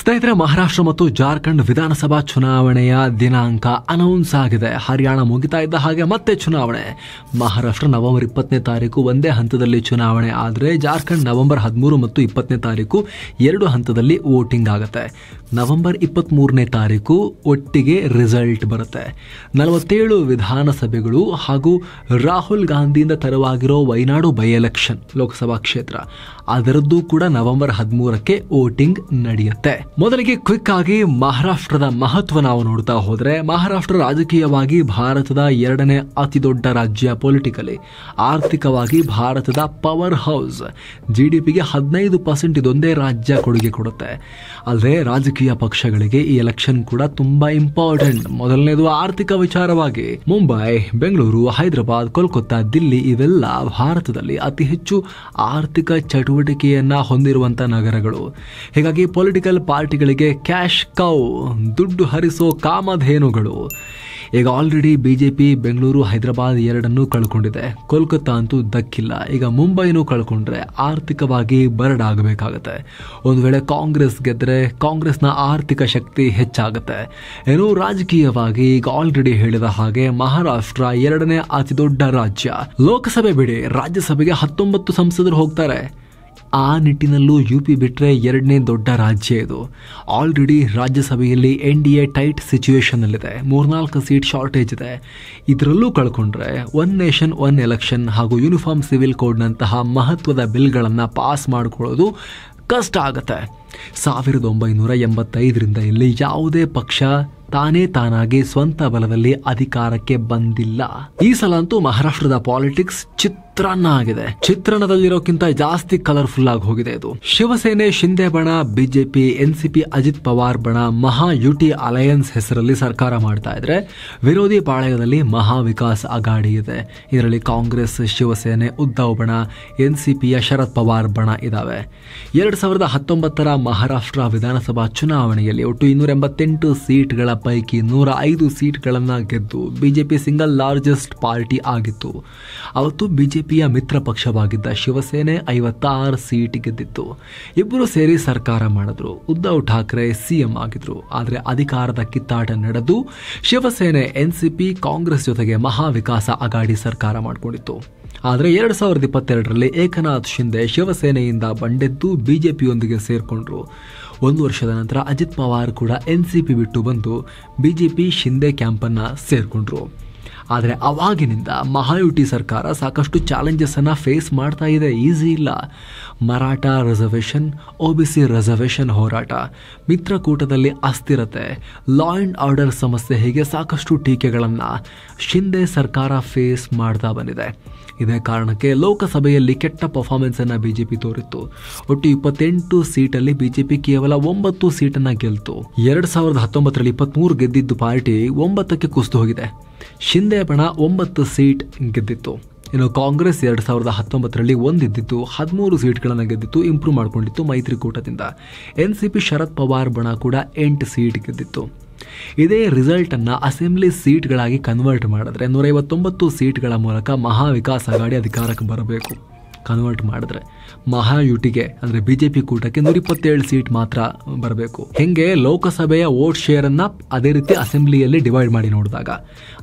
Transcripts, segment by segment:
ಸ್ನೇಹಿತರೆ, ಮಹಾರಾಷ್ಟ್ರ ಮತ್ತು ಜಾರ್ಖಂಡ್ ವಿಧಾನಸಭಾ ಚುನಾವಣೆಯ ದಿನಾಂಕ ಅನೌನ್ಸ್ ಆಗಿದೆ. ಹರಿಯಾಣ ಮುಗಿತಾ ಇದ್ದ ಹಾಗೆ ಮತ್ತೆ ಚುನಾವಣೆ. ಮಹಾರಾಷ್ಟ್ರ ನವೆಂಬರ್ ಇಪ್ಪತ್ತನೇ ತಾರೀಕು ಒಂದೇ ಹಂತದಲ್ಲಿ ಚುನಾವಣೆ. ಆದರೆ ಜಾರ್ಖಂಡ್ ನವೆಂಬರ್ ಹದಿಮೂರು ಮತ್ತು ಇಪ್ಪತ್ತನೇ ತಾರೀಕು ಎರಡು ಹಂತದಲ್ಲಿ ವೋಟಿಂಗ್ ಆಗುತ್ತೆ. ನವೆಂಬರ್ ಇಪ್ಪತ್ತ್ಮೂರನೇ ತಾರೀಕು ಒಟ್ಟಿಗೆ ರಿಸಲ್ಟ್ ಬರುತ್ತೆ. ನಲವತ್ತೇಳು ವಿಧಾನಸಭೆಗಳು ಹಾಗೂ ರಾಹುಲ್ ಗಾಂಧಿಯಿಂದ ತೆರವಾಗಿರೋ ವೈನಾಡು ಬೈ ಎಲೆಕ್ಷನ್ ಲೋಕಸಭಾ ಕ್ಷೇತ್ರ. ಅದರದ್ದು ಕೂಡ ನವೆಂಬರ್ ಹದಿಮೂರಕ್ಕೆ ವೋಟಿಂಗ್ ನಡೆಯುತ್ತೆ. ಮೊದಲಿಗೆ ಕ್ವಿಕ್ ಆಗಿ ಮಹಾರಾಷ್ಟ್ರದ ಮಹತ್ವ ನಾವು ನೋಡ್ತಾ ಹೋದರೆ, ಮಹಾರಾಷ್ಟ್ರ ರಾಜಕೀಯವಾಗಿ ಭಾರತದ ಎರಡನೇ ಅತಿ ದೊಡ್ಡ ರಾಜ್ಯ ಪೊಲಿಟಿಕಲಿ. ಆರ್ಥಿಕವಾಗಿ ಭಾರತದ ಪವರ್ ಹೌಸ್. ಜಿ ಡಿ ಪಿಗೆ ಹದಿನೈದು ಪರ್ಸೆಂಟ್ ಇದೊಂದೇ ರಾಜ್ಯ ಕೊಡುಗೆ ಕೊಡುತ್ತೆ. ಅಲ್ಲದೆ ರಾಜಕೀಯ ಪಕ್ಷಗಳಿಗೆ ಈ ಎಲೆಕ್ಷನ್ ಕೂಡ ತುಂಬಾ ಇಂಪಾರ್ಟೆಂಟ್. ಮೊದಲನೇದು ಆರ್ಥಿಕ ವಿಚಾರವಾಗಿ. ಮುಂಬೈ, ಬೆಂಗಳೂರು, ಹೈದರಾಬಾದ್, ಕೋಲ್ಕತ್ತಾ, ದಿಲ್ಲಿ ಇವೆಲ್ಲ ಭಾರತದಲ್ಲಿ ಅತಿ ಹೆಚ್ಚು ಆರ್ಥಿಕ ಚಟುವಟಿಕೆಯನ್ನ ಹೊಂದಿರುವಂತ ನಗರಗಳು. ಹೀಗಾಗಿ ಪೊಲಿಟಿಕಲ್ ಪಾರ್ಟಿಗಳಿಗೆ ಕ್ಯಾಶ್ ಕೌ, ದುಡ್ಡು ಹರಿಸೋ ಕಾಮಧೇನುಗಳು. ಈಗ already B J P Bengaluru Hyderabad ಎರಡನ್ನೂ ಕಳ್ಕೊಂಡಿದೆ. ಕೋಲ್ಕತ್ತಾ ಅಂತೂ ದಕ್ಕಿಲ್ಲ. ಈಗ ಮುಂಬೈನೂ ಕಳ್ಕೊಂಡ್ರೆ ಆರ್ಥಿಕವಾಗಿ ಬರಡಾಗಬೇಕಾಗತ್ತೆ. ಒಂದು ವೇಳೆ ಕಾಂಗ್ರೆಸ್ ಗೆದ್ದರೆ ಕಾಂಗ್ರೆಸ್ನ ಆರ್ಥಿಕ ಶಕ್ತಿ ಹೆಚ್ಚಾಗುತ್ತೆ. ಏನು ರಾಜಕೀಯವಾಗಿ ಈಗ ಆಲ್ರೆಡಿ ಹೇಳಿದ ಹಾಗೆ ಮಹಾರಾಷ್ಟ್ರ ಎರಡನೇ ಅತಿ ದೊಡ್ಡ ರಾಜ್ಯ. ಲೋಕಸಭೆ ಬಿಡಿ, ರಾಜ್ಯಸಭೆಗೆ ಹತ್ತೊಂಬತ್ತು ಸಂಸದರು ಹೋಗ್ತಾರೆ. ಆ ನಿಟ್ಟಿನಲ್ಲೂ ಯು ಪಿ ಬಿಟ್ಟರೆ ಎರಡನೇ ದೊಡ್ಡ ರಾಜ್ಯ ಇದು. ಆಲ್ರೆಡಿ ರಾಜ್ಯಸಭೆಯಲ್ಲಿ ಎನ್ ಡಿ ಎ ಟೈಟ್ ಸಿಚುವೇಷನಲ್ಲಿದೆ ಮೂರ್ನಾಲ್ಕು ಸೀಟ್ ಶಾರ್ಟೇಜ್ ಇದೆ. ಇದರಲ್ಲೂ ಕಳ್ಕೊಂಡ್ರೆ ಒನ್ ನೇಷನ್ ಒನ್ ಎಲೆಕ್ಷನ್ ಹಾಗೂ ಯೂನಿಫಾರ್ಮ್ ಸಿವಿಲ್ ಕೋಡ್ನಂತಹ ಮಹತ್ವದ ಬಿಲ್ಗಳನ್ನು ಪಾಸ್ ಮಾಡಿಕೊಳ್ಳೋದು ಕಷ್ಟ ಆಗುತ್ತೆ. ಸಾವಿರದ ಒಂಬೈನೂರ ಎಂಬತ್ತೈದರಿಂದ ಇಲ್ಲಿ ಯಾವುದೇ ಪಕ್ಷ ತಾನೇ ತಾನಾಗಿ ಸ್ವಂತ ಬಲದಲ್ಲಿ ಅಧಿಕಾರಕ್ಕೆ ಬಂದಿಲ್ಲ. ಈ ಸಲ ಅಂತೂ ಮಹಾರಾಷ್ಟ್ರದ ಪಾಲಿಟಿಕ್ಸ್ ಚಿತ್ರಾನ್ನ ಆಗಿದೆ. ಚಿತ್ರಣದಲ್ಲಿರೋಕ್ಕಿಂತ ಜಾಸ್ತಿ ಕಲರ್ಫುಲ್ ಆಗಿ ಹೋಗಿದೆ ಇದು. ಶಿವಸೇನೆ ಶಿಂದೆ ಬಣ, ಬಿಜೆಪಿ, ಎನ್ಸಿಪಿ, ಅಜಿತ್ ಪವಾರ್ ಬಣ, ಮಹಾ ಯುಟಿ ಅಲಯನ್ಸ್ ಹೆಸರಲ್ಲಿ ಸರ್ಕಾರ ಮಾಡ್ತಾ ಇದ್ರೆ ವಿರೋಧಿ ಪಾಳಯದಲ್ಲಿ ಮಹಾ ವಿಕಾಸ್ ಅಗಾಡಿ ಇದೆ. ಇದರಲ್ಲಿ ಕಾಂಗ್ರೆಸ್, ಶಿವಸೇನೆ ಉದ್ದವ್ ಬಣ, ಎನ್ಸಿಪಿಯ ಶರದ್ ಪವಾರ್ ಬಣ ಇದಾವೆ. ಎರಡ್ ಸಾವಿರದ ಹತ್ತೊಂಬತ್ತರ ಮಹಾರಾಷ್ಟ್ರ ವಿಧಾನಸಭಾ ಚುನಾವಣೆಯಲ್ಲಿ ಒಟ್ಟು ಇನ್ನೂರ ಎಂಬತ್ತೆಂಟು ಸೀಟ್ಗಳ ಪೈಕಿ ನೂರ ಐದು ಸೀಟ್ಗಳನ್ನು ಗೆದ್ದು ಬಿಜೆಪಿ ಸಿಂಗಲ್ ಲಾರ್ಜೆಸ್ಟ್ ಪಾರ್ಟಿ ಆಗಿತ್ತು. ಅವತ್ತು ಬಿಜೆಪಿಯ ಮಿತ್ರ ಪಕ್ಷವಾಗಿದ್ದ ಶಿವಸೇನೆ ಐವತ್ತಾರು ಸೀಟ್ ಗೆದ್ದಿತ್ತು. ಇಬ್ಬರು ಸೇರಿ ಸರ್ಕಾರ ಮಾಡಿದ್ರು. ಉದ್ಧವ್ ಠಾಕ್ರೆ ಸಿಎಂ ಆಗಿದ್ರು. ಆದರೆ ಅಧಿಕಾರದ ಕಿತ್ತಾಟ ನಡೆದು ಶಿವಸೇನೆ, ಎನ್ಸಿಪಿ, ಕಾಂಗ್ರೆಸ್ ಜೊತೆಗೆ ಮಹಾವಿಕಾಸ ಅಗಾಡಿ ಸರ್ಕಾರ ಮಾಡಿಕೊಂಡಿತ್ತು. ಆದರೆ ಎರಡು ಸಾವಿರದ ಇಪ್ಪತ್ತೆರಡರಲ್ಲಿ ಏಕನಾಥ್ ಶಿಂದೆ ಶಿವಸೇನೆಯಿಂದ ಬಂಡೆದ್ದು ಬಿಜೆಪಿಯೊಂದಿಗೆ ಸೇರಿಕೊಂಡ್ರು. ಒಂದು ವರ್ಷದ ನಂತರ ಅಜಿತ್ ಪವಾರ್ ಕೂಡ ಎನ್ ಸಿ ಪಿ ಬಿಟ್ಟು ಬಂದು ಬಿಜೆಪಿ ಶಿಂದೆ ಕ್ಯಾಂಪನ್ನು ಸೇರ್ಕೊಂಡ್ರು. ಆದರೆ ಅವಾಗಿನಿಂದ ಮಹಾಯುಟಿ ಸರ್ಕಾರ ಸಾಕಷ್ಟು ಚಾಲೆಂಜಸ್ಸನ್ನು ಫೇಸ್ ಮಾಡ್ತಾ ಇದೆ. ಈಸಿ ಇಲ್ಲ. Maratha reservation O B C reservation ಹೋರಾಟ. ಮಿತ್ರಕೂಟದಲ್ಲಿ ಅಸ್ಥಿರತೆ. ಲಾ ಆ್ಯಂಡ್ ಆರ್ಡರ್ ಸಮಸ್ಯೆ ಹೀಗೆ ಸಾಕಷ್ಟು ಟೀಕೆಗಳನ್ನು ಶಿಂದೆ ಸರ್ಕಾರ ಫೇಸ್ ಮಾಡ್ತಾ ಬಂದಿದೆ. ಇದೇ ಕಾರಣಕ್ಕೆ ಲೋಕಸಭೆಯಲ್ಲಿ ಕೆಟ್ಟ ಪರ್ಫಾರ್ಮೆನ್ಸನ್ನು ಬಿ ಜೆ ಪಿ ತೋರಿತ್ತು. ಒಟ್ಟು ಇಪ್ಪತ್ತೆಂಟು ಸೀಟಲ್ಲಿ ಬಿ ಜೆ ಪಿ ಕೇವಲ ಒಂಬತ್ತು ಸೀಟನ್ನು ಗೆಲ್ತು. ಎರಡು ಸಾವಿರದ ಹತ್ತೊಂಬತ್ತರಲ್ಲಿ ಇಪ್ಪತ್ತ್ಮೂರು ಗೆದ್ದಿದ್ದು ಪಾರ್ಟಿ ಒಂಬತ್ತಕ್ಕೆ ಕುಸಿದು ಹೋಗಿದೆ. ಶಿಂದೆ ಬಣ ಒಂಬತ್ತು ಸೀಟ್ ಗೆದ್ದಿತ್ತು. ಇನ್ನು ಕಾಂಗ್ರೆಸ್ ಎರಡು ಸಾವಿರದ ಹತ್ತೊಂಬತ್ತರಲ್ಲಿ ಒಂದಿದ್ದಿತ್ತು ಹದಿಮೂರು ಸೀಟ್ಗಳನ್ನು ಗೆದ್ದಿತ್ತು, ಇಂಪ್ರೂವ್ ಮಾಡಿಕೊಂಡಿತ್ತು ಮೈತ್ರಿಕೂಟದಿಂದ. N C P Sharad Pawar ಬಣ ಕೂಡ ಎಂಟು ಸೀಟ್ ಗೆದ್ದಿತ್ತು. ಇದೇ ರಿಸಲ್ಟ್ ಅನ್ನ ಅಸೆಂಬ್ಲಿ ಸೀಟ್ಗಳಾಗಿ ಕನ್ವರ್ಟ್ ಮಾಡಿದ್ರೆ ನೂರೈವತ್ತೊಂಬತ್ತು ಸೀಟ್ಗಳ ಮೂಲಕ ಮಹಾವಿಕಾಸ್ ಅಗಾಡಿ ಅಧಿಕಾರಕ್ಕೆ ಬರಬೇಕು. ಕನ್ವರ್ಟ್ ಮಾಡಿದ್ರೆ ಮಹಾಯುಟಿಗೆ ಅಂದ್ರೆ ಬಿಜೆಪಿ ಕೂಟಕ್ಕೆ ನೂರ ಇಪ್ಪತ್ತೇಳು ಸೀಟ್ ಮಾತ್ರ ಬರಬೇಕು. ಹೆಂಗೆ ಲೋಕಸಭೆಯ ವೋಟ್ ಶೇರ್ ಅನ್ನ ಅದೇ ರೀತಿ ಅಸೆಂಬ್ಲಿಯಲ್ಲಿ ಡಿವೈಡ್ ಮಾಡಿ ನೋಡಿದಾಗ.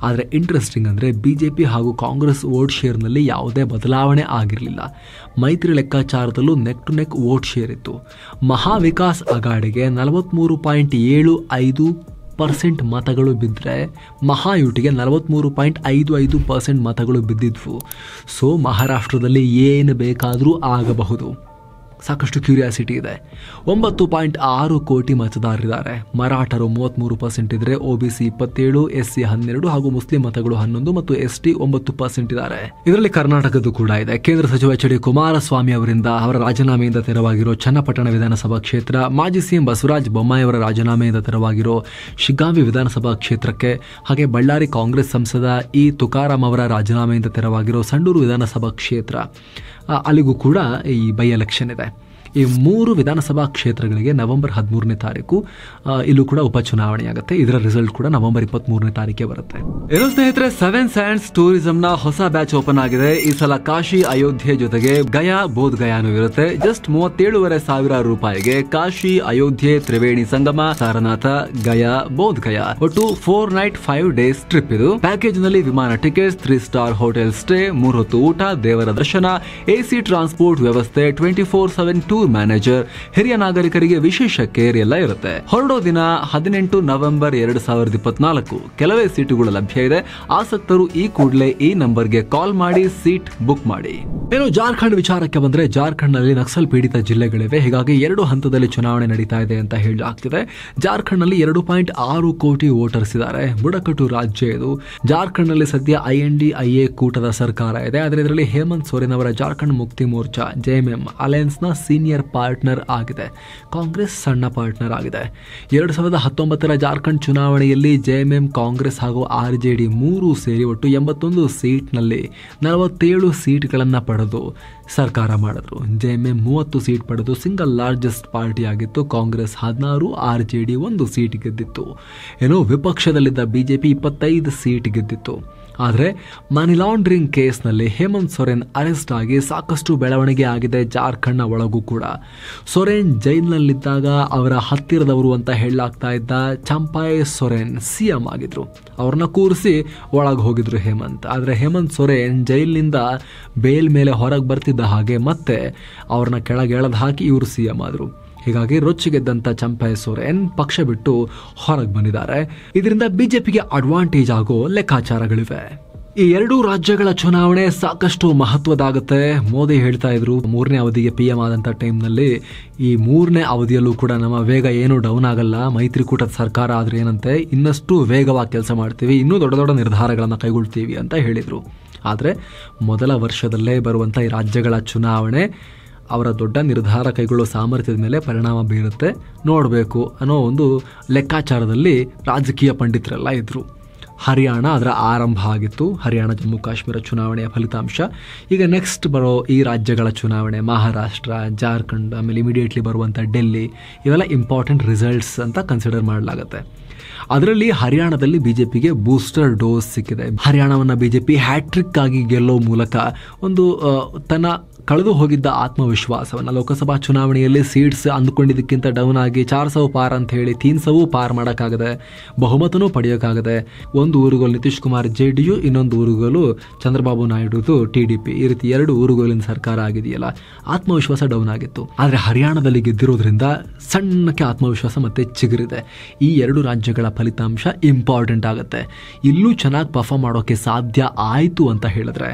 ಆದರೆ ಇಂಟ್ರೆಸ್ಟಿಂಗ್ ಅಂದ್ರೆ ಬಿಜೆಪಿ ಹಾಗೂ ಕಾಂಗ್ರೆಸ್ ವೋಟ್ ಶೇರ್ನಲ್ಲಿ ಯಾವುದೇ ಬದಲಾವಣೆ ಆಗಿರಲಿಲ್ಲ. ಮೈತ್ರಿ ಲೆಕ್ಕಾಚಾರದಲ್ಲೂ neck to neck vote share ಇತ್ತು. ಮಹಾವಿಕಾಸ್ ಅಗಾಡಿಗೆ ನಲವತ್ತ್ಮೂರು ಪಾಯಿಂಟ್ ಏಳು ಐದು ಪರ್ಸೆಂಟ್ ಮತಗಳು ಬಿದ್ದರೆ ಮಹಾಯುಟಿಗೆ ನಲವತ್ತ್ಮೂರು ಪಾಯಿಂಟ್ ಐದು ಐದು ಪರ್ಸೆಂಟ್ ಮತಗಳು ಬಿದ್ದಿದ್ವು. ಸೊ ಮಹಾರಾಷ್ಟ್ರದಲ್ಲಿ ಏನು ಬೇಕಾದರೂ ಆಗಬಹುದು. ಸಾಕಷ್ಟು ಕ್ಯೂರಿಯಾಸಿಟಿ ಇದೆ. ಒಂಬತ್ತು ಪಾಯಿಂಟ್ ಆರು ಕೋಟಿ ಮತದಾರರಿದ್ದಾರೆ. ಮರಾಠರು ಮೂವತ್ತ್ಮೂರು ಪರ್ಸೆಂಟ್ ಇದ್ದರೆ ಒ ಬಿ ಸಿ ಇಪ್ಪತ್ತೇಳು ಎಸ್ ಸಿ ಹನ್ನೆರಡು ಹಾಗೂ ಮುಸ್ಲಿಂ ಮತಗಳು ಹನ್ನೊಂದು ಮತ್ತು ಎಸ್ ಟಿ ಒಂಬತ್ತು ಪರ್ಸೆಂಟ್ ಇದ್ದಾರೆ. ಇದರಲ್ಲಿ ಕರ್ನಾಟಕದ್ದು ಕೂಡ ಇದೆ. ಕೇಂದ್ರ ಸಚಿವ ಎಚ್ ಡಿ ಕುಮಾರಸ್ವಾಮಿ ಅವರಿಂದ ಅವರ ರಾಜೀನಾಮೆಯಿಂದ ತೆರವಾಗಿರೋ ಚನ್ನಪಟ್ಟಣ ವಿಧಾನಸಭಾ ಕ್ಷೇತ್ರ, ಮಾಜಿ ಸಿಎಂ ಬಸವರಾಜ ಬೊಮ್ಮಾಯಿ ಅವರ ರಾಜೀನಾಮೆಯಿಂದ ತೆರವಾಗಿರೋ ಶಿಗ್ಗಾಂವಿ ವಿಧಾನಸಭಾ ಕ್ಷೇತ್ರಕ್ಕೆ, ಹಾಗೆ ಬಳ್ಳಾರಿ ಕಾಂಗ್ರೆಸ್ ಸಂಸದ ಇ ತುಕಾರಾಮ್ ಅವರ ರಾಜೀನಾಮೆಯಿಂದ ತೆರವಾಗಿರೋ ಸಂಡೂರು ವಿಧಾನಸಭಾ ಕ್ಷೇತ್ರ. ಅಲ್ಲಿಗೂ ಕೂಡ ಈ ಬೈ ಎಲೆಕ್ಷನ್ ಇದೆ. ಈ ಮೂರು ವಿಧಾನಸಭಾ ಕ್ಷೇತ್ರಗಳಿಗೆ ನವೆಂಬರ್ ಹದಿಮೂರನೇ ತಾರೀಕು ಇಲ್ಲೂ ಕೂಡ ಉಪಚುನಾವಣೆ ಆಗುತ್ತೆ ಇದರ ರಿಸಲ್ಟ್ ಕೂಡ ನವೆಂಬರ್ ಇಪ್ಪತ್ತ್ ಮೂರನೇ ತಾರೀಕೆ ಬರುತ್ತೆ. ಇನ್ನು ಸ್ನೇಹಿತರೆ ಸೆವೆನ್ ಸೈನ್ಸ್ ಟೂರಿಸಂ ನ ಹೊಸ ಬ್ಯಾಚ್ ಓಪನ್ ಆಗಿದೆ. ಈ ಸಲ ಕಾಶಿ ಅಯೋಧ್ಯೆ ಜೊತೆಗೆ ಗಯಾ ಬೋಧ್ ಗಯಾನು ಇರುತ್ತೆ. ಜಸ್ಟ್ ಮೂವತ್ತೇಳುವರೆ ಸಾವಿರ ರೂಪಾಯಿಗೆ ಕಾಶಿ ಅಯೋಧ್ಯೆ ತ್ರಿವೇಣಿ ಸಂಗಮ, ಸಾರನಾಥ, ಗಯಾ ಬೋಧ್ ಗಯಾ. ಒಟ್ಟು four night five days trip ಇದು. ಪ್ಯಾಕೇಜ್ನಲ್ಲಿ ವಿಮಾನ tickets three star hotel stay ಮೂರು ಹೊತ್ತು ಊಟ, ದೇವರ ದರ್ಶನ ಎಸಿ ಟ್ರಾನ್ಸ್ಪೋರ್ಟ್ ವ್ಯವಸ್ಥೆ twenty four seven tour manager ಹಿರಿಯ ನಾಗರಿಕರಿಗೆ ವಿಶೇಷ ಕೇರ್ ಎಲ್ಲ ಇರುತ್ತೆ. ಹೊರಡೋ ದಿನ ಹದಿನೆಂಟು ನವೆಂಬರ್ ಎರಡ್ ಸಾವಿರದ ಇಪ್ಪತ್ನಾಲ್ಕು. ಕೆಲವೇ ಸೀಟುಗಳು ಲಭ್ಯ ಇದೆ. ಆಸಕ್ತರು ಈ ಕೂಡಲೇ ಈ ನಂಬರ್ಗೆ ಕಾಲ್ ಮಾಡಿ ಸೀಟ್ ಬುಕ್ ಮಾಡಿ. ಏನು ಜಾರ್ಖಂಡ್ ವಿಚಾರಕ್ಕೆ ಬಂದ್ರೆ ಜಾರ್ಖಂಡ್ನಲ್ಲಿ ನಕ್ಸಲ್ ಪೀಡಿತ ಜಿಲ್ಲೆಗಳಿವೆ. ಹೀಗಾಗಿ ಎರಡು ಹಂತದಲ್ಲಿ ಚುನಾವಣೆ ನಡೀತಾ ಇದೆ ಅಂತ ಹೇಳಲಾಗ್ತಿದೆ ಜಾರ್ಖಂಡ್ನಲ್ಲಿ ಎರಡು ಪಾಯಿಂಟ್ ಆರು ಕೋಟಿ ವೋಟರ್ಸ್ ಇದ್ದಾರೆ. ಬುಡಕಟ್ಟು ರಾಜ್ಯ ಇದು. ಜಾರ್ಖಂಡ್ನಲ್ಲಿ ಸದ್ಯ I N D I A ಕೂಟದ ಸರ್ಕಾರ ಇದೆ. ಆದರೆ ಇದರಲ್ಲಿ ಹೇಮಂತ್ ಸೊರೇನ್ ಅವರ ಜಾರ್ಖಂಡ್ ಮುಕ್ತಿ ಮೋರ್ಚಾ ಜೆಎಂಎಂ ಅಲಯನ್ಸ್ನ ಸೀನಿಯರ್ ಪಾರ್ಟ್ನರ್ ಆಗಿದೆ. ಕಾಂಗ್ರೆಸ್ ಸಣ್ಣ ಪಾರ್ಟ್ನರ್ ಆಗಿದೆ. ಎರಡು ಸಾವಿರದ ಹತ್ತೊಂಬತ್ತರ ಜಾರ್ಖಂಡ್ ಚುನಾವಣೆಯಲ್ಲಿ ಜೆಎಂಎಂ, ಕಾಂಗ್ರೆಸ್ ಹಾಗೂ ಆರ್ ಜೆ ಡಿ ಮೂರು ಸೇರಿ ಒಟ್ಟು ಎಂಬತ್ತೊಂದು ಸೀಟ್ನಲ್ಲಿ ನಲವತ್ತೇಳು ಸೀಟ್ಗಳನ್ನು ಪಡೆದು ಸರ್ಕಾರ ಮಾಡಿದ್ರು. ಜೆಎಂಎಂ ಮೂವತ್ತು ಸೀಟ್ ಪಡೆದು ಸಿಂಗಲ್ ಲಾರ್ಜೆಸ್ಟ್ ಪಾರ್ಟಿ ಆಗಿತ್ತು ಕಾಂಗ್ರೆಸ್ ಹದಿನಾರು ಆರ್ ಜೆ ಡಿ ಒಂದು ಸೀಟ್ ಗೆದ್ದಿತ್ತು. ಏನೋ ವಿಪಕ್ಷದಲ್ಲಿದ್ದ ಬಿಜೆಪಿ ಇಪ್ಪತ್ತೈದು ಸೀಟ್ ಗೆದ್ದಿತ್ತು. ಆದರೆ ಮನಿ ಲಾಂಡ್ರಿಂಗ್ ಕೇಸ್ನಲ್ಲಿ ಹೇಮಂತ್ ಸೊರೆನ್ ಅರೆಸ್ಟ್ ಆಗಿ ಸಾಕಷ್ಟು ಬೆಳವಣಿಗೆ ಆಗಿದೆ ಜಾರ್ಖಂಡ್ನ ಒಳಗೂ ಕೂಡ. ಸೊರೇನ್ ಜೈಲ್ನಲ್ಲಿದ್ದಾಗ ಅವರ ಹತ್ತಿರದವರು ಅಂತ ಹೇಳಲಾಗ್ತಾ ಇದ್ದ ಚಂಪಾಯ್ ಸೊರೆನ್ ಸಿ ಎಂ ಆಗಿದ್ರು. ಅವ್ರನ್ನ ಕೂರಿಸಿ ಒಳಗೆ ಹೋಗಿದ್ರು ಹೇಮಂತ್. ಆದರೆ ಹೇಮಂತ್ ಸೊರೇನ್ ಜೈಲಿನಿಂದ ಬೇಲ್ ಮೇಲೆ ಹೊರಗೆ ಬರ್ತಿದ್ದ ಹಾಗೆ ಮತ್ತೆ ಅವ್ರನ್ನ ಕೆಳಗೆ ಎಳೆದು ಹಾಕಿ ಇವರು ಸಿ ಎಂ ಆದರು. ಹೀಗಾಗಿ ರೊಚ್ಚಿಗೆದ್ದಂತ ಚಂಪಾಯ್ ಸೊರೇನ್ ಪಕ್ಷ ಬಿಟ್ಟು ಹೊರಗೆ ಬಂದಿದ್ದಾರೆ. ಇದರಿಂದ ಬಿಜೆಪಿಗೆ ಅಡ್ವಾಂಟೇಜ್ ಆಗೋ ಲೆಕ್ಕಾಚಾರಗಳಿವೆ. ಈ ಎರಡೂ ರಾಜ್ಯಗಳ ಚುನಾವಣೆ ಸಾಕಷ್ಟು ಮಹತ್ವದಾಗುತ್ತೆ. ಮೋದಿ ಹೇಳ್ತಾ ಇದ್ರು, ಮೂರನೇ ಅವಧಿಗೆ ಪಿ ಎಂ ಆದಂಥ ಟೈಮ್ನಲ್ಲಿ ಈ ಮೂರನೇ ಅವಧಿಯಲ್ಲೂ ಕೂಡ ನಮ್ಮ ವೇಗ ಏನು ಡೌನ್ ಆಗಲ್ಲ. ಮೈತ್ರಿಕೂಟದ ಸರ್ಕಾರ ಆದ್ರೆ ಏನಂತೆ, ಇನ್ನಷ್ಟು ವೇಗವಾಗಿ ಕೆಲಸ ಮಾಡ್ತೀವಿ, ಇನ್ನೂ ದೊಡ್ಡ ದೊಡ್ಡ ನಿರ್ಧಾರಗಳನ್ನು ಕೈಗೊಳ್ತೀವಿ ಅಂತ ಹೇಳಿದರು. ಆದರೆ ಮೊದಲ ವರ್ಷದಲ್ಲೇ ಬರುವಂಥ ಈ ರಾಜ್ಯಗಳ ಚುನಾವಣೆ ಅವರ ದೊಡ್ಡ ನಿರ್ಧಾರ ಕೈಗೊಳ್ಳುವ ಸಾಮರ್ಥ್ಯದ ಮೇಲೆ ಪರಿಣಾಮ ಬೀರುತ್ತೆ. ನೋಡಬೇಕು ಅನ್ನೋ ಒಂದು ಲೆಕ್ಕಾಚಾರದಲ್ಲಿ ರಾಜಕೀಯ ಪಂಡಿತರೆಲ್ಲ ಇದ್ದರು ಹರಿಯಾಣ ಅದರ ಆರಂಭ ಆಗಿತ್ತು. ಹರಿಯಾಣ, ಜಮ್ಮು, ಕಾಶ್ಮೀರ ಚುನಾವಣೆಯ ಫಲಿತಾಂಶ. ಈಗ ನೆಕ್ಸ್ಟ್ ಬರೋ ಈ ರಾಜ್ಯಗಳ ಚುನಾವಣೆ, ಮಹಾರಾಷ್ಟ್ರ, ಜಾರ್ಖಂಡ್, ಆಮೇಲೆ ಇಮಿಡಿಯೇಟ್ಲಿ ಬರುವಂಥ ಡೆಲ್ಲಿ, ಇವೆಲ್ಲ ಇಂಪಾರ್ಟೆಂಟ್ ರಿಸಲ್ಟ್ಸ್ ಅಂತ ಕನ್ಸಿಡರ್ ಮಾಡಲಾಗುತ್ತೆ. ಅದರಲ್ಲಿ ಹರಿಯಾಣದಲ್ಲಿ ಬಿ ಜೆ ಪಿಗೆ ಬೂಸ್ಟರ್ ಡೋಸ್ ಸಿಕ್ಕಿದೆ. ಹರಿಯಾಣವನ್ನು B J P hat trick ಆಗಿ ಗೆಲ್ಲೋ ಮೂಲಕ ಒಂದು ತನ್ನ ಕಳೆದು ಹೋಗಿದ್ದ ಆತ್ಮವಿಶ್ವಾಸವನ್ನು ಲೋಕಸಭಾ ಚುನಾವಣೆಯಲ್ಲಿ ಸೀಟ್ಸ್ ಅಂದುಕೊಂಡಿದ್ದಕ್ಕಿಂತ ಡೌನ್ ಆಗಿ ಚಾರ್ ಸೌ ಪಾರ್ ಅಂತ ಹೇಳಿ ತೀನ್ ಸವು ಪಾರ್ ಮಾಡೋಕ್ಕಾಗದೆ ಬಹುಮತನೂ ಪಡೆಯೋಕ್ಕಾಗದೆ ಒಂದು ಊರುಗೋಲು Nitish Kumar J D U ಇನ್ನೊಂದು ಊರುಗೋಲು ಚಂದ್ರಬಾಬು ನಾಯ್ಡುದು ಟಿ ಡಿ ಪಿ. ಈ ರೀತಿ ಎರಡು ಊರುಗೋಲಿನ ಸರ್ಕಾರ ಆಗಿದೆಯಲ್ಲ, ಆತ್ಮವಿಶ್ವಾಸ ಡೌನ್ ಆಗಿತ್ತು. ಆದರೆ ಹರಿಯಾಣದಲ್ಲಿ ಗೆದ್ದಿರೋದ್ರಿಂದ ಸಣ್ಣಕ್ಕೆ ಆತ್ಮವಿಶ್ವಾಸ ಮತ್ತೆ ಚಿಗುರಿದೆ. ಈ ಎರಡು ರಾಜ್ಯಗಳ ಫಲಿತಾಂಶ ಇಂಪಾರ್ಟೆಂಟ್ ಆಗುತ್ತೆ. ಇಲ್ಲೂ ಚೆನ್ನಾಗಿ ಪರ್ಫಾರ್ಮ್ ಮಾಡೋಕ್ಕೆ ಸಾಧ್ಯ ಆಯಿತು ಅಂತ ಹೇಳಿದ್ರೆ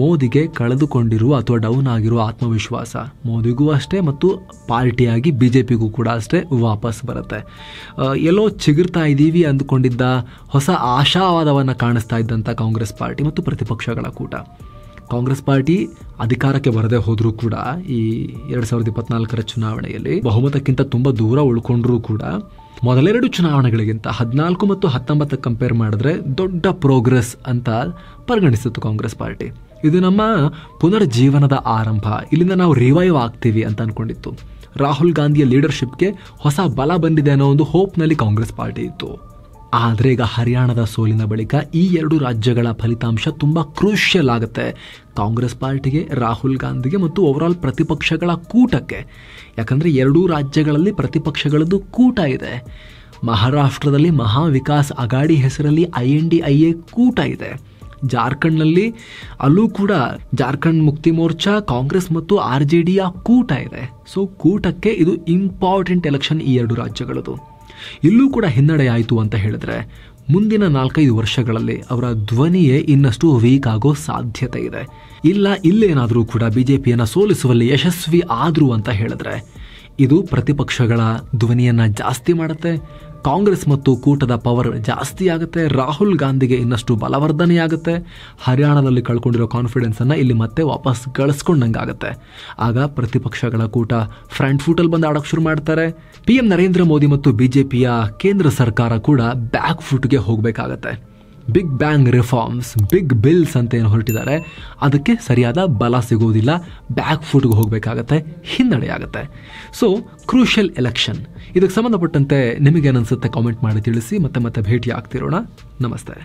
ಮೋದಿಗೆ ಕಳೆದುಕೊಂಡಿರುವ ಅಥವಾ ಡೌನ್ ಆಗಿರುವ ಆತ್ಮವಿಶ್ವಾಸ ಮೋದಿಗೂ ಅಷ್ಟೇ ಮತ್ತು ಪಾರ್ಟಿಯಾಗಿ ಬಿ ಜೆ ಪಿಗೂ ಕೂಡ ಅಷ್ಟೇ ವಾಪಸ್ ಬರುತ್ತೆ. ಎಲ್ಲೋ ಚಿಗುರ್ತಾ ಇದ್ದೀವಿ ಅಂದುಕೊಂಡಿದ್ದ ಹೊಸ ಆಶಾವಾದವನ್ನು ಕಾಣಿಸ್ತಾ ಇದ್ದಂಥ ಕಾಂಗ್ರೆಸ್ ಪಾರ್ಟಿ ಮತ್ತು ಪ್ರತಿಪಕ್ಷಗಳ ಕೂಟ. ಕಾಂಗ್ರೆಸ್ ಪಾರ್ಟಿ ಅಧಿಕಾರಕ್ಕೆ ಬರದೆ ಹೋದರೂ ಕೂಡ ಈ ಎರಡು ಸಾವಿರದ ಇಪ್ಪತ್ನಾಲ್ಕರ ಚುನಾವಣೆಯಲ್ಲಿ ಬಹುಮತಕ್ಕಿಂತ ತುಂಬ ದೂರ ಉಳ್ಕೊಂಡ್ರೂ ಕೂಡ ಮೊದಲೆರಡು ಚುನಾವಣೆಗಳಿಗಿಂತ ಹದಿನಾಲ್ಕು ಮತ್ತು ಹತ್ತೊಂಬತ್ತಕ್ಕೆ ಕಂಪೇರ್ ಮಾಡಿದ್ರೆ ದೊಡ್ಡ ಪ್ರೋಗ್ರೆಸ್ ಅಂತ ಪರಿಗಣಿಸಿತ್ತು ಕಾಂಗ್ರೆಸ್ ಪಾರ್ಟಿ. ಇದು ನಮ್ಮ ಪುನರ್ಜೀವನದ ಆರಂಭ. ಇಲ್ಲಿಂದ ನಾವು ರಿವೈವ್ ಆಗ್ತೀವಿ ಅಂತ ಅನ್ಕೊಂಡಿತ್ತು. ರಾಹುಲ್ ಗಾಂಧಿಯ ಲೀಡರ್ಶಿಪ್ಗೆ ಹೊಸ ಬಲ ಬಂದಿದೆ ಅನ್ನೋ ಒಂದು ಹೋಪ್ನಲ್ಲಿ ಕಾಂಗ್ರೆಸ್ ಪಾರ್ಟಿ ಇತ್ತು. ಆದರೆ ಈಗ ಹರಿಯಾಣದ ಸೋಲಿನ ಬಳಿಕ ಈ ಎರಡು ರಾಜ್ಯಗಳ ಫಲಿತಾಂಶ ತುಂಬ ಕ್ರೂಷಿಯಲ್ ಆಗುತ್ತೆ. ಕಾಂಗ್ರೆಸ್ ಪಾರ್ಟಿಗೆ, ರಾಹುಲ್ ಗಾಂಧಿಗೆ ಮತ್ತು ಓವರಾಲ್ ಪ್ರತಿಪಕ್ಷಗಳ ಕೂಟಕ್ಕೆ. ಯಾಕಂದರೆ ಎರಡೂ ರಾಜ್ಯಗಳಲ್ಲಿ ಪ್ರತಿಪಕ್ಷಗಳದ್ದು ಕೂಟ ಇದೆ. ಮಹಾರಾಷ್ಟ್ರದಲ್ಲಿ ಮಹಾವಿಕಾಸ್ ಅಗಾಡಿ ಹೆಸರಲ್ಲಿ I N D I A ಕೂಟ ಇದೆ. ಜಾರ್ಖಂಡ್ನಲ್ಲಿ ಅಲ್ಲೂ ಕೂಡ ಜಾರ್ಖಂಡ್ ಮುಕ್ತಿ ಮೋರ್ಚಾ, ಕಾಂಗ್ರೆಸ್ ಮತ್ತು ಆರ್ ಜೆ ಡಿಯ ಕೂಟ ಇದೆ. ಸೊ ಕೂಟಕ್ಕೆ ಇದು ಇಂಪಾರ್ಟೆಂಟ್ ಎಲೆಕ್ಷನ್ ಈ ಎರಡು ರಾಜ್ಯಗಳದು ಇಲ್ಲೂ ಕೂಡ ಹಿನ್ನಡೆ ಆಯಿತು ಅಂತ ಹೇಳಿದ್ರೆ ಮುಂದಿನ ನಾಲ್ಕೈದು ವರ್ಷಗಳಲ್ಲಿ ಅವರ ಧ್ವನಿಯೇ ಇನ್ನಷ್ಟು ವೀಕ್ ಆಗೋ ಸಾಧ್ಯತೆ ಇದೆ. ಇಲ್ಲ, ಇಲ್ಲೇನಾದರೂ ಕೂಡ ಬಿಜೆಪಿಯನ್ನು ಸೋಲಿಸುವಲ್ಲಿ ಯಶಸ್ವಿ ಆದ್ರು ಅಂತ ಹೇಳಿದ್ರೆ ಇದು ಪ್ರತಿಪಕ್ಷಗಳ ಧ್ವನಿಯನ್ನ ಜಾಸ್ತಿ ಮಾಡುತ್ತೆ. ಕಾಂಗ್ರೆಸ್ ಮತ್ತು ಕೂಟದ ಪವರ್ ಜಾಸ್ತಿ ಆಗುತ್ತೆ. ರಾಹುಲ್ ಗಾಂಧಿಗೆ ಇನ್ನಷ್ಟು ಬಲವರ್ಧನೆಯಾಗುತ್ತೆ ಹರಿಯಾಣದಲ್ಲಿ ಕಳ್ಕೊಂಡಿರೋ ಕಾನ್ಫಿಡೆನ್ಸ್ ಅನ್ನ ಇಲ್ಲಿ ಮತ್ತೆ ವಾಪಸ್ ಗಳಿಸ್ಕೊಂಡಂಗಾಗುತ್ತೆ. ಆಗ ಪ್ರತಿಪಕ್ಷಗಳ ಕೂಟ ಫ್ರಂಟ್ ಫೂಟಲ್ಲಿ ಬಂದು ಆಡೋಕೆ ಶುರು ಮಾಡ್ತಾರೆ. ಪಿ ಎಂ ನರೇಂದ್ರ ಮೋದಿ ಮತ್ತು ಬಿಜೆಪಿಯ ಕೇಂದ್ರ ಸರ್ಕಾರ ಕೂಡ ಬ್ಯಾಕ್ ಫುಟ್ಗೆ ಹೋಗಬೇಕಾಗತ್ತೆ. Big bang reforms big bills ಅಂತ ಏನು ಹೊರಟಿದ್ದಾರೆ. ಅದಕ್ಕೆ ಸರಿಯಾದ ಬಲ ಸಿಗೋದಿಲ್ಲ ಬ್ಯಾಕ್ ಫುಟ್ಗೆ ಹೋಗಬೇಕಾಗತ್ತೆ, ಹಿನ್ನಡೆ ಆಗುತ್ತೆ. ಸೊ ಕ್ರೂಷಿಯಲ್ ಎಲೆಕ್ಷನ್ ಇದಕ್ಕೆ ಸಂಬಂಧಪಟ್ಟಂತೆ ನಿಮಗೇನನ್ಸುತ್ತೆ ಕಾಮೆಂಟ್ ಮಾಡಿ ತಿಳಿಸಿ, ಮತ್ತೆ ಮತ್ತೆ ಭೇಟಿ ಆಗ್ತಿರೋಣ ನಮಸ್ತೆ.